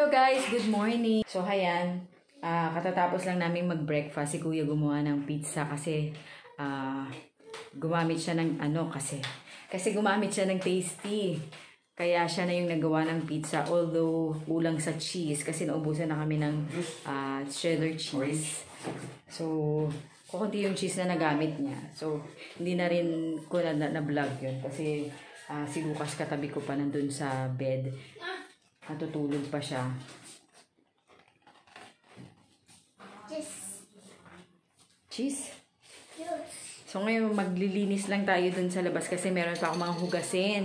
Hello guys, good morning. So hayan, ah, katatapos lang namin mag-breakfast. Si Kuya gumawa ng pizza kasi ah, gumamit siya ng ano kasi. Kasi gumamit siya ng tasty. Kaya siya na yung nagawa ng pizza. Although kulang sa cheese kasi naubusan na kami ng ah, cheddar cheese. So, kukunti yung cheese na nagamit niya. So, hindi na rin ko na, na, na-vlog yun kasi ah, si Lucas katabi ko pa nandun sa bed. Natutulog pa siya. Cheese? use. So ngayon maglilinis lang tayo dun sa labas kasi meron pa akong mga hugasin.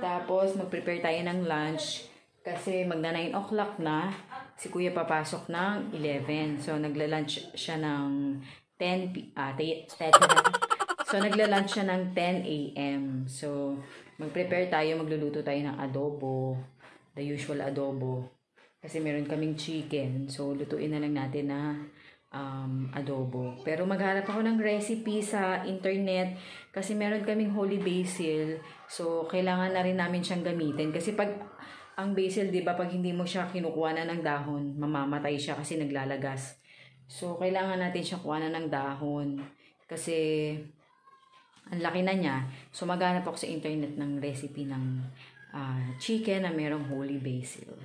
Tapos mag-prepare tayo ng lunch kasi magna 9 o'clock na. Si kuya papasok ng 11. So nagla-lunch siya ng 10 p- ah, te- te- So nagla-lunch siya ng 10 a.m. So mag-prepare tayo, magluluto tayo ng adobo, the usual adobo. Kasi meron kaming chicken. So lutuin na lang natin na um, adobo. Pero maghanap ako ng recipe sa internet kasi meron kaming holy basil. So, kailangan na rin namin siyang gamitin. Kasi pag ang basil, di ba, pag hindi mo siya kinukuha na ng dahon, mamamatay siya kasi naglalagas. So, kailangan natin siya kuha na ng dahon. Kasi, ang laki na niya. So, maghanap ako sa internet ng recipe ng ah, chicken na merong holy basil.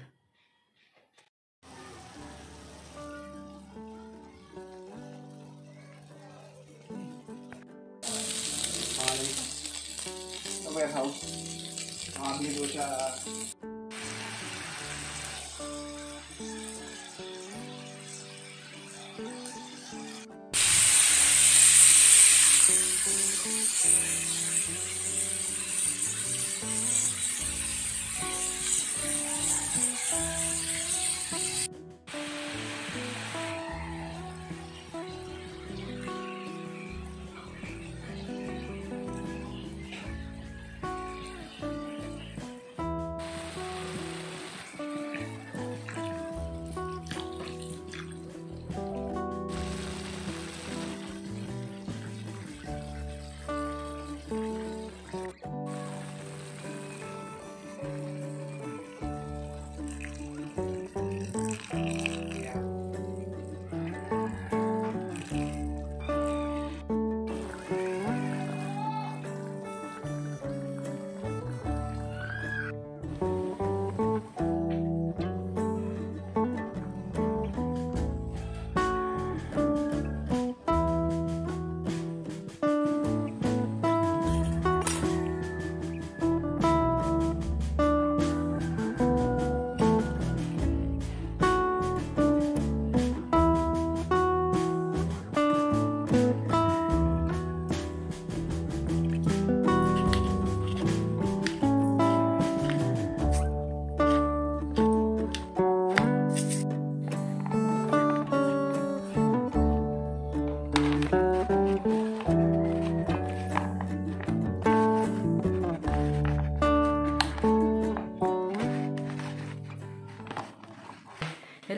Sa warehouse. Makabili ko siya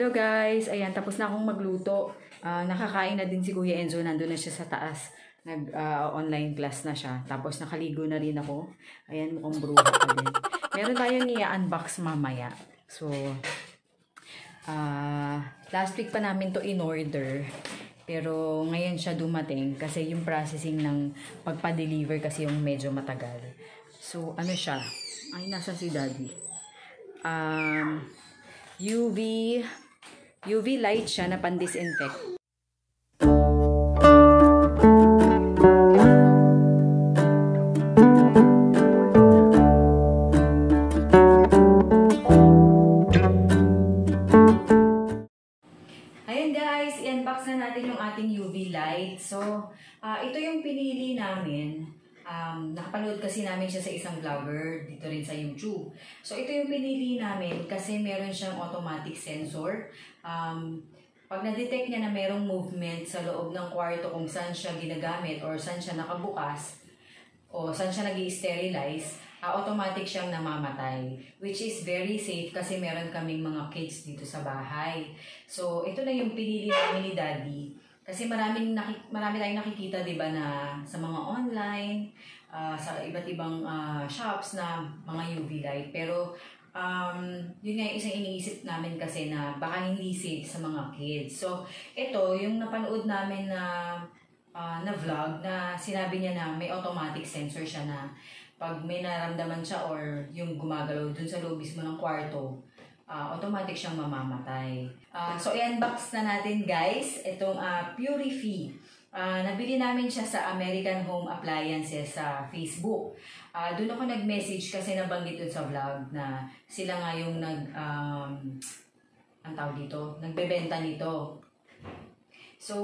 Hello guys! Ayan, tapos na akong magluto. Ah, nakakain na din si Kuya Enzo. Nandun na siya sa taas. Nag-online class na siya. Tapos nakaligo na rin ako. Ayan, mukhang bruha pa din. Meron tayong i-unbox mamaya. So, ah last week pa namin to in-order. Pero ngayon siya dumating kasi yung processing ng pagpa-deliver kasi yung medyo matagal. So, ano siya? Ay, nasa si daddy. Um, UV UV light siya na pan-disinfect. Nakapanood kasi namin siya sa isang vlogger dito rin sa YouTube. So, ito yung pinili namin kasi meron siyang automatic sensor. Um, pag na-detect niya na merong movement sa loob ng kwarto kung saan siya ginagamit or saan siya nakabukas, o saan siya nag sterilize ah, automatic siyang namamatay. Which is very safe kasi meron kaming mga kids dito sa bahay. So, ito na yung pinili namin ni Daddy. Kasi maraming naki- marami tayong nakikita, 'di ba, na sa mga online, ah, sa iba't ibang ah, shops na mga UV light. Pero um, yun nga yung isang iniisip namin kasi na baka hindi safe sa mga kids. So, ito, yung napanood namin na ah, na vlog na sinabi niya na may automatic sensor siya na pag may naramdaman siya or yung gumagalaw dun sa loob mismo ng kwarto, ah, automatic siyang mamamatay. Ah, so, i-unbox na natin guys itong uh, Purify. Ah, nabili namin siya sa American Home Appliances sa Facebook. Ah, doon ako nag-message kasi nabanggit dun sa vlog na sila nga yung nag um, ang tawag dito, nagbebenta nito. So,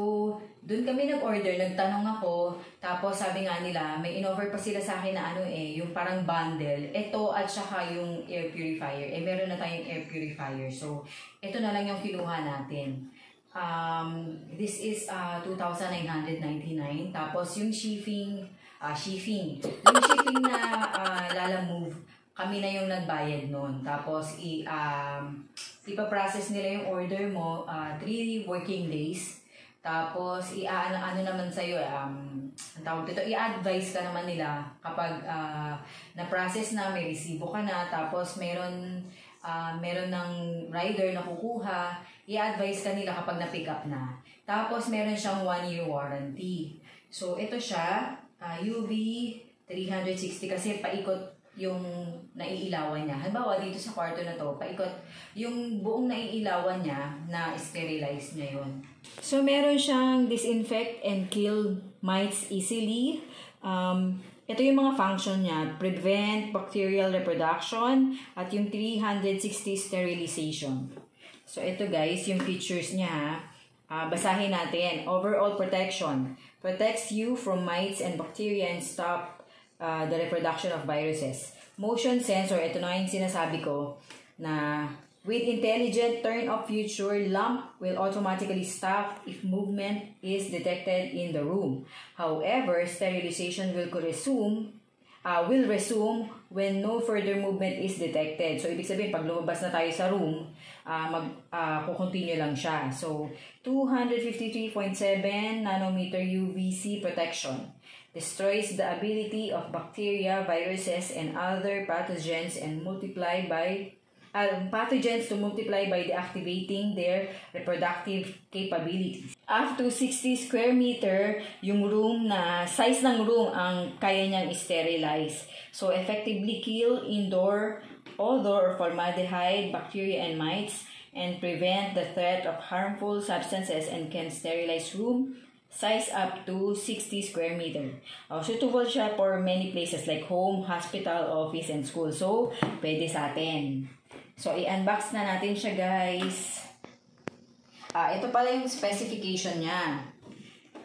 doon kami nag-order, nagtanong ako, tapos sabi nga nila, may in-offer pa sila sa akin na ano eh, yung parang bundle. Ito at saka yung air purifier. Eh, meron na tayong air purifier. So, ito na lang yung kinuha natin. Um, this is uh, 2,999. Tapos yung shipping, ah shipping. Yung shipping na uh, Lala Move, kami na yung nagbayad noon. Tapos i um, ipa-process nila yung order mo 3 working days. Tapos i-ano ano naman sa iyo um ang tawag dito, i-advise ka naman nila kapag ah, na-process na, may resibo ka na, tapos meron ah, meron ng rider na kukuha, i-advise ka nila kapag na-pick up na. Tapos meron siyang 1 year warranty. So ito siya, ah, UV 360 kasi paikot yung naiilawan niya. Halimbawa, dito sa kwarto na to, paikot, yung buong naiilawan niya, na-sterilize niya yun. So, meron siyang disinfect and kill mites easily. Um, ito yung mga function niya. Prevent bacterial reproduction at yung 360 sterilization. So, ito guys, yung features niya ha. Ah, basahin natin. Overall protection. Protects you from mites and bacteria and stop uh, the reproduction of viruses. Motion sensor, ito na yung sinasabi ko na with intelligent turn-off feature, lamp will automatically stop if movement is detected in the room. However, sterilization will resume uh, will resume when no further movement is detected. So, ibig sabihin, pag lumabas na tayo sa room, uh, mag, uh, kukontinue lang siya. So, 253.7 nanometer UVC protection destroys the ability of bacteria, viruses, and other pathogens and multiply by uh, pathogens to multiply by deactivating their reproductive capabilities. Up to 60 square meter, yung room na size ng room ang kaya niyang sterilize. So, effectively kill indoor, odor, or formaldehyde, bacteria, and mites, and prevent the threat of harmful substances and can sterilize room, size up to 60 square meter. Uh, suitable siya for many places like home, hospital, office, and school. So, pwede sa atin. So, i-unbox na natin siya, guys. Ah, ito pala yung specification niya.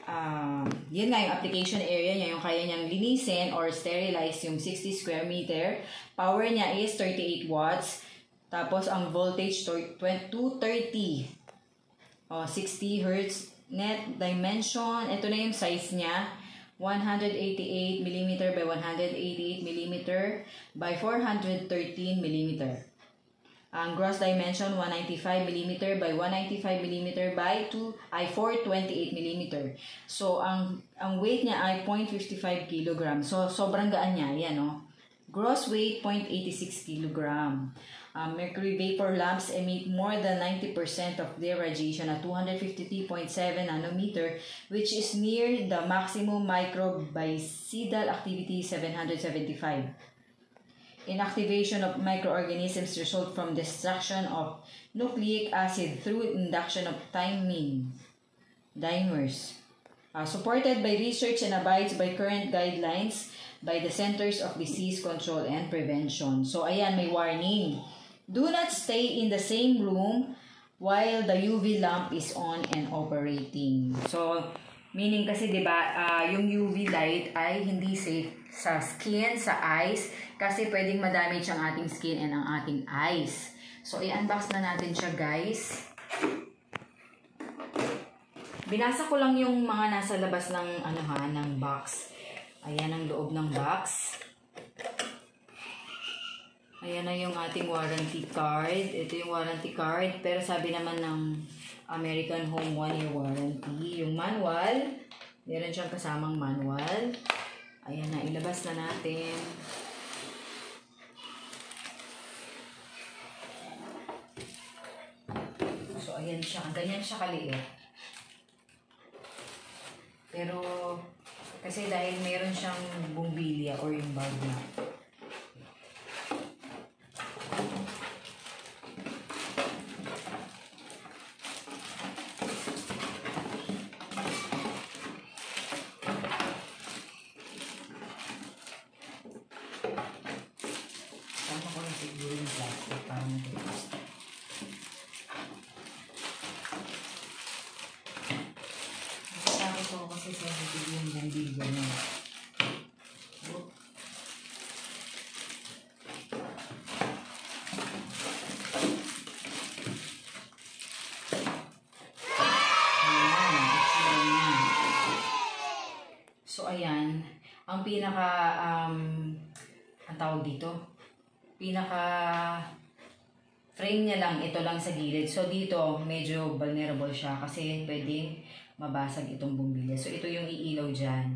Ah, yun nga yung application area niya, yung kaya niyang linisin or sterilize yung 60 square meter. Power niya is 38 watts. Tapos, ang voltage, 230. Oh, 60 hertz net dimension, ito na yung size niya. 188 mm by 188 mm by 413 mm. Ang gross dimension 195 mm by 195 mm by 2 ay 428 mm. So ang ang weight niya ay 0.55 kg. So sobrang gaan niya, yan no. Gross weight 0.86 kg. Um, mercury vapor lamps emit more than 90% of their radiation at 253.7 nanometer, which is near the maximum microbicidal activity 775. Inactivation of microorganisms result from destruction of nucleic acid through induction of thymine dimers. Uh, supported by research and abides by current guidelines by the Centers of Disease Control and Prevention. So, ayan, may warning. Do not stay in the same room while the UV lamp is on and operating. So, meaning kasi 'di ba, uh, yung UV light ay hindi safe sa skin, sa eyes kasi pwedeng ma-damage ang ating skin and ang ating eyes. So, i-unbox na natin siya, guys. Binasa ko lang yung mga nasa labas ng ano ha, ng box. Ayan ang loob ng box. Ayan na yung ating warranty card. Ito yung warranty card. Pero sabi naman ng American Home 1-year warranty. Yung manual, meron siyang kasamang manual. Ayan na, ilabas na natin. So, ayan siya. Ganyan siya kaliit. Pero, kasi dahil meron siyang bumbilya or yung bag na. Itsura niya. So, ayan. Ang pinaka, um, ang tawag dito, pinaka frame niya lang, ito lang sa gilid. So, dito, medyo vulnerable siya kasi pwedeng mabasag itong bumbilya. So, ito yung iilaw dyan.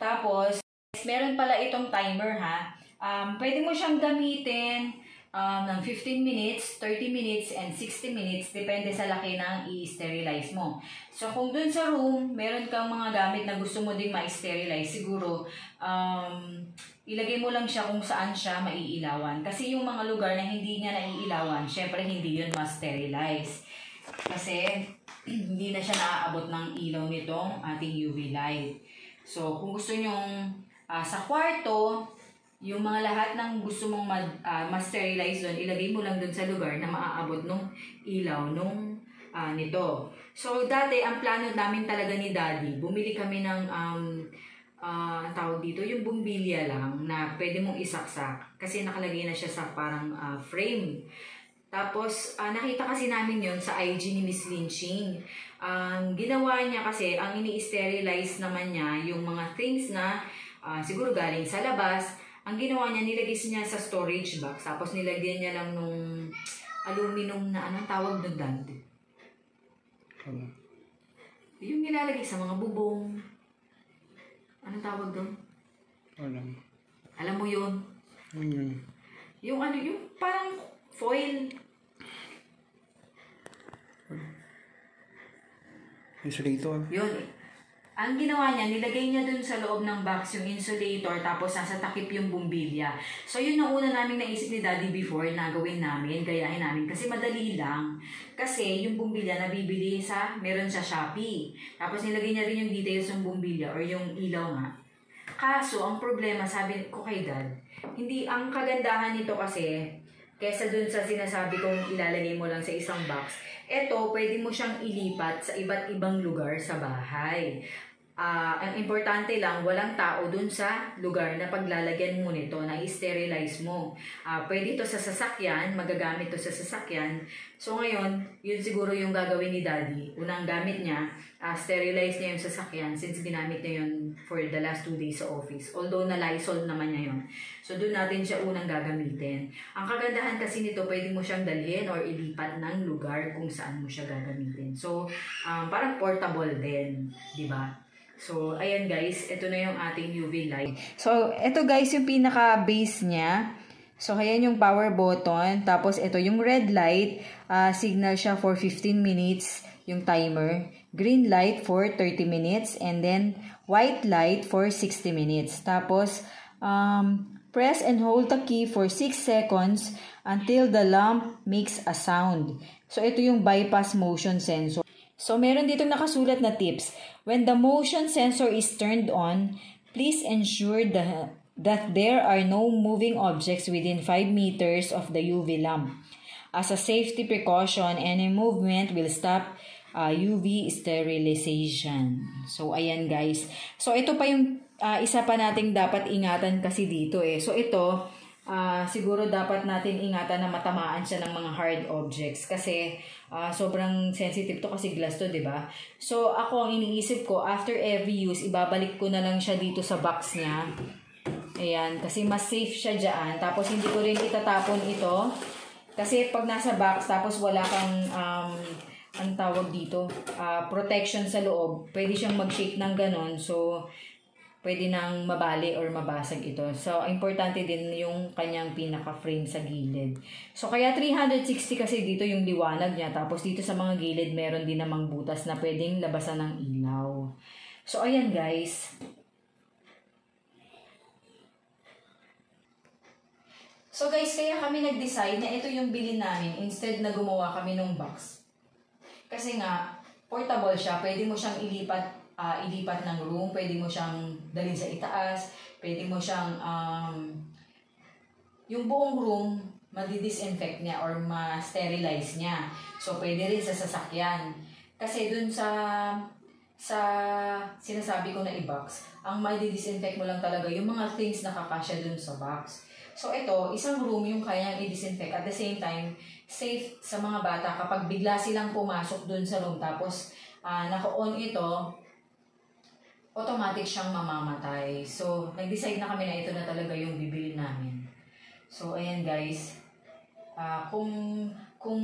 Tapos, meron pala itong timer ha. Um, pwede mo siyang gamitin um, ng 15 minutes, 30 minutes, and 60 minutes. Depende sa laki ng i-sterilize mo. So, kung dun sa room, meron kang mga gamit na gusto mo din ma-sterilize, siguro, um, ilagay mo lang siya kung saan siya maiilawan. Kasi yung mga lugar na hindi niya naiilawan, syempre hindi yun ma-sterilize. Kasi, hindi na siya naaabot ng ilaw nitong ating UV light. So, kung gusto nyong ah, sa kwarto, yung mga lahat ng gusto mong mag, ah, ma-sterilize doon, ilagay mo lang doon sa lugar na maaabot nung ilaw nung ah, nito. So, dati, ang plano namin talaga ni Daddy, bumili kami ng, um, ang tawag dito, yung bumbilya lang na pwede mong isaksak. Kasi nakalagay na siya sa parang ah, frame. Tapos, ah, nakita kasi namin yon sa IG ni Miss Lynching. Ang ginawa niya kasi, ang ini-sterilize naman niya, yung mga things na ah, siguro galing sa labas, ang ginawa niya, nilagay niya sa storage box. Tapos nilagyan niya lang nung aluminum na anong tawag doon dati. Ano? Yung nilalagay sa mga bubong. Anong tawag doon? Alam. Alam mo yun? Ano yun? Yung ano, yung parang foil. Insulator. Yun. Ang ginawa niya, nilagay niya dun sa loob ng box yung insulator tapos nasa takip yung bumbilya. So yun ang una namin naisip ni Daddy before na gawin namin, gayahin namin kasi madali lang. Kasi yung bumbilya nabibili sa, meron sa Shopee. Tapos nilagay niya rin yung details ng bumbilya or yung ilaw nga. Kaso, ang problema, sabi ko kay Dad, hindi, ang kagandahan nito kasi, kesa dun sa sinasabi kong ilalagay mo lang sa isang box, eto, pwede mo siyang ilipat sa iba't ibang lugar sa bahay. Ah, ang importante lang, walang tao dun sa lugar na paglalagyan mo nito, na i-sterilize mo. Ah, pwede ito sa sasakyan, magagamit to sa sasakyan. So ngayon, yun siguro yung gagawin ni Daddy. Unang gamit niya, ah, sterilize niya yung sasakyan since ginamit niya yun for the last two days sa office. Although na Lysol naman niya yun. So doon natin siya unang gagamitin. Ang kagandahan kasi nito, pwede mo siyang dalhin or ilipat ng lugar kung saan mo siya gagamitin. So, um, parang portable din, di ba? So, ayan guys, ito na yung ating UV light. So, ito guys yung pinaka-base niya. So, ayan yung power button. Tapos, ito yung red light. ah, signal siya for 15 minutes, yung timer. Green light for 30 minutes. And then, white light for 60 minutes. Tapos, um, press and hold the key for 6 seconds until the lamp makes a sound. So, ito yung bypass motion sensor. So, meron dito nakasulat na tips. When the motion sensor is turned on, please ensure the, that there are no moving objects within 5 meters of the UV lamp. As a safety precaution, any movement will stop uh, UV sterilization. So, ayan guys. So, ito pa yung uh, isa pa nating dapat ingatan kasi dito eh. So, ito, ah siguro dapat natin ingatan na matamaan siya ng mga hard objects kasi ah, sobrang sensitive to kasi glass to, 'di ba? So ako ang iniisip ko after every use ibabalik ko na lang siya dito sa box niya. Ayan, kasi mas safe siya diyan. Tapos hindi ko rin itatapon ito kasi pag nasa box tapos wala kang um ang tawag dito, ah, protection sa loob, pwede siyang mag-shake ng ganon. So, pwede nang mabali or mabasag ito. So, importante din yung kanyang pinaka-frame sa gilid. So, kaya 360 kasi dito yung liwanag niya. Tapos dito sa mga gilid, meron din namang butas na pwedeng labasan ng ilaw. So, ayan guys. So guys, kaya kami nag-decide na ito yung bilhin namin instead na gumawa kami ng box. Kasi nga, portable siya. Pwede mo siyang ilipat, ah, ilipat ng room. Pwede mo siyang dalhin sa itaas. Pwede mo siyang, um, yung buong room, madi-disinfect niya or ma-sterilize niya. So, pwede rin sa sasakyan. Kasi dun sa sa sinasabi ko na i-box, ang madi-disinfect mo lang talaga yung mga things na kakasya dun sa box. So, ito, isang room yung kayang i-disinfect. At the same time, safe sa mga bata kapag bigla silang pumasok dun sa room. Tapos, ah naka-on ito, automatic siyang mamamatay. So, nag-decide na kami na ito na talaga yung bibili namin. So, ayan guys. Ah, kung kung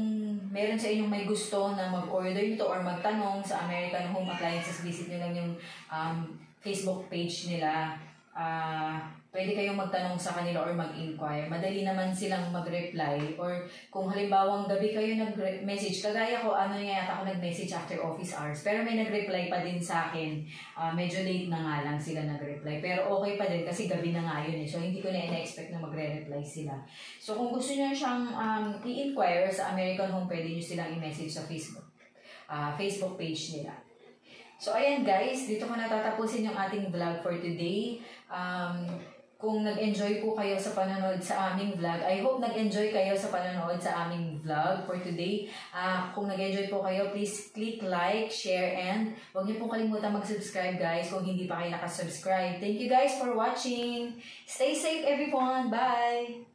meron sa inyong may gusto na mag-order nito or magtanong sa American Home Appliances, visit nyo lang yung um, Facebook page nila. Ah, pwede kayong magtanong sa kanila or mag-inquire. Madali naman silang mag-reply or kung halimbawang gabi kayo nag-message, kagaya ko, ano yata ako nag-message after office hours, pero may nag-reply pa din sa akin. Ah, medyo late na nga lang sila nag-reply. Pero okay pa din kasi gabi na nga yun eh. So, hindi ko na ina-expect na magre-reply sila. So, kung gusto nyo siyang um, i-inquire sa American Home, pwede nyo silang i-message sa Facebook. ah Facebook page nila. So, ayan guys, dito ko natatapusin yung ating vlog for today. Um, kung nag-enjoy po kayo sa panonood sa aming vlog, I hope nag-enjoy kayo sa panonood sa aming vlog for today. Ah, kung nag-enjoy po kayo, please click like, share, and huwag niyo po kalimutan mag-subscribe guys kung hindi pa kayo nakasubscribe. Thank you guys for watching. Stay safe everyone. Bye!